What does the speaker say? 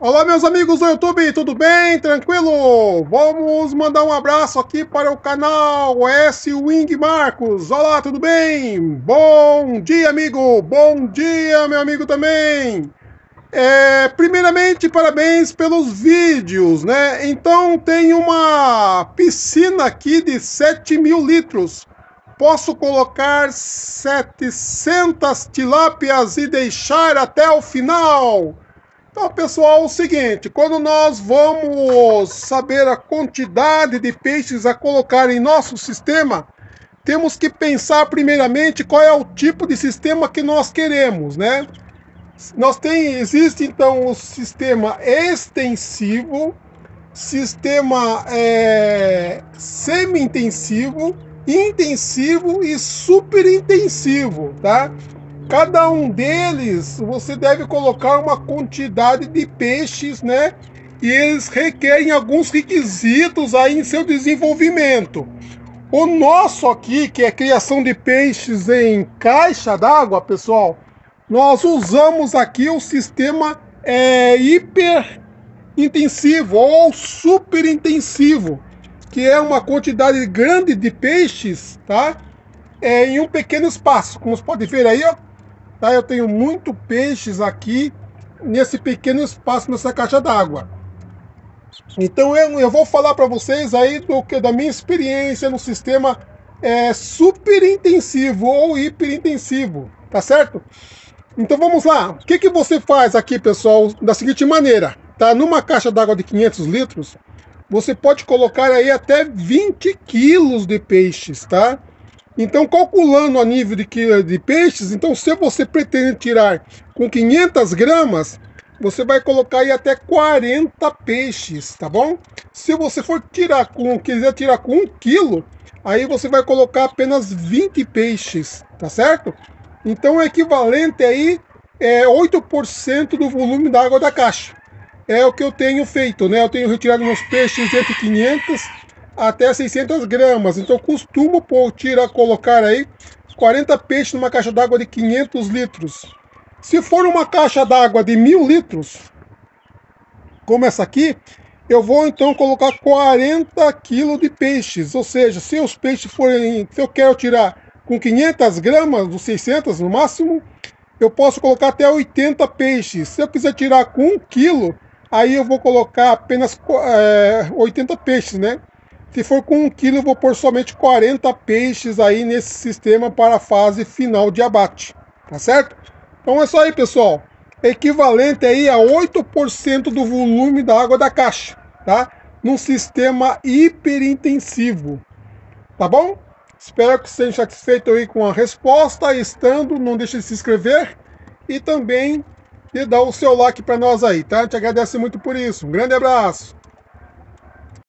Olá, meus amigos do YouTube, tudo bem? Tranquilo? Vamos mandar um abraço aqui para o canal S Wing Marcos. Olá, tudo bem? Bom dia, amigo! Bom dia, meu amigo também! É, primeiramente, parabéns pelos vídeos, né? Então, tem uma piscina aqui de 7 mil litros. Posso colocar 700 tilápias e deixar até o final. Então, pessoal, é o seguinte, quando nós vamos saber a quantidade de peixes a colocar em nosso sistema, temos que pensar primeiramente qual é o tipo de sistema que nós queremos, né? Nós tem, existe então o sistema extensivo, sistema é, semi-intensivo, intensivo e super intensivo, tá? Cada um deles você deve colocar uma quantidade de peixes, né? E eles requerem alguns requisitos aí em seu desenvolvimento. O nosso aqui, que é criação de peixes em caixa d'água, pessoal, nós usamos aqui o sistema é, hiper intensivo ou super intensivo, que é uma quantidade grande de peixes, tá? É, em um pequeno espaço, como você pode ver aí, ó, Tá? Eu tenho muito peixes aqui nesse pequeno espaço nessa caixa d'água. Então eu, eu vou falar para vocês aí do que da minha experiência no sistema é, super intensivo ou hiper intensivo, tá certo? Então vamos lá. O que, que você faz aqui, pessoal, da seguinte maneira, tá? Numa caixa d'água de 500 litros, você pode colocar aí até 20 quilos de peixes, tá? Então, calculando a nível de, de peixes, então se você pretende tirar com 500 gramas, você vai colocar aí até 40 peixes, tá bom? Se você for tirar com, quiser tirar com 1 quilo, aí você vai colocar apenas 20 peixes, tá certo? Então, o equivalente aí é 8% do volume da água da caixa. É o que eu tenho feito, né? Eu tenho retirado meus peixes entre 500 até 600 gramas. Então costumo pôr, tirar, colocar aí 40 peixes numa caixa d'água de 500 litros. Se for uma caixa d'água de 1000 litros, como essa aqui, eu vou então colocar 40 quilos de peixes. Ou seja, se os peixes forem, se eu quero tirar com 500 gramas, ou 600 no máximo, eu posso colocar até 80 peixes. Se eu quiser tirar com 1 quilo, aí eu vou colocar apenas é, 80 peixes, né? Se for com 1 kg, eu vou pôr somente 40 peixes aí nesse sistema para a fase final de abate, tá certo? Então é isso aí, pessoal. Equivalente aí a 8% do volume da água da caixa, tá? Num sistema hiperintensivo, tá bom? Espero que seja satisfeito aí com a resposta. Estando, não deixe de se inscrever e também de dar o seu like para nós aí, tá? Te agradeço muito por isso. Um grande abraço.